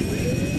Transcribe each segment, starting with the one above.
Hey, you!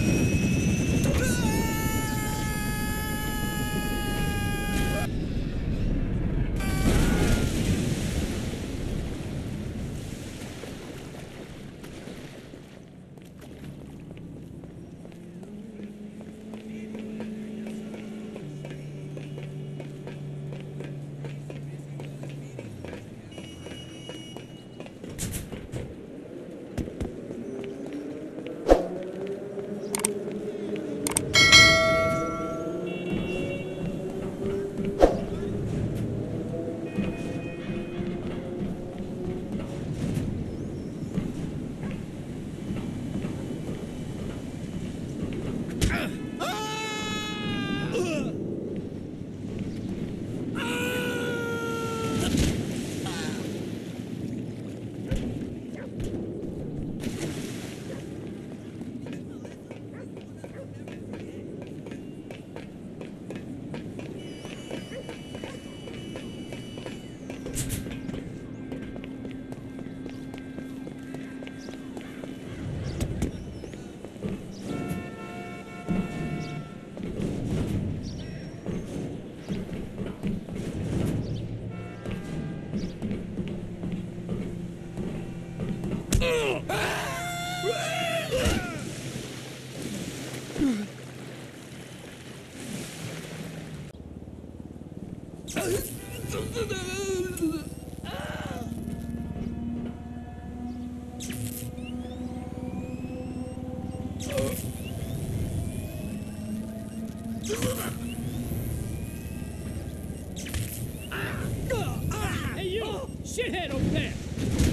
Shithead over there!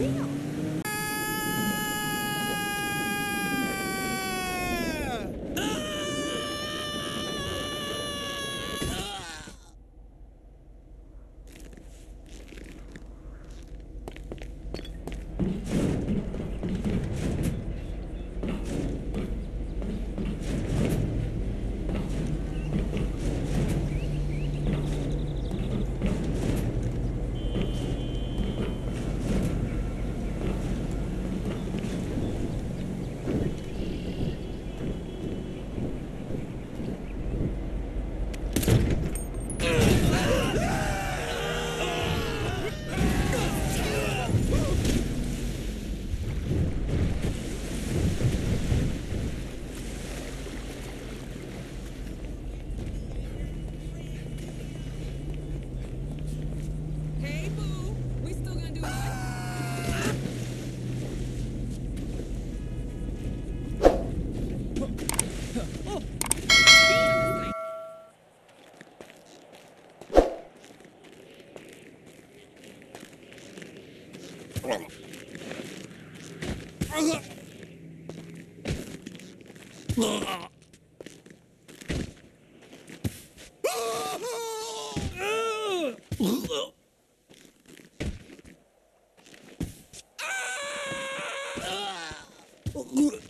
Hey, なあ Good.